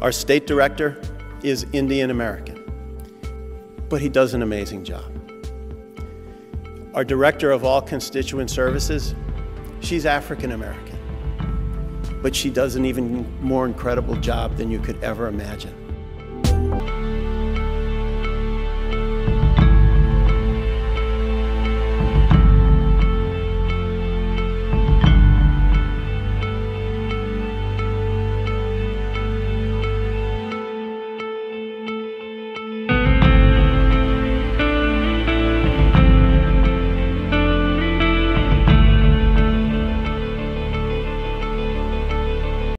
Our state director is Indian American, but he does an amazing job. Our director of all constituent services, she's African American, but she does an even more incredible job than you could ever imagine.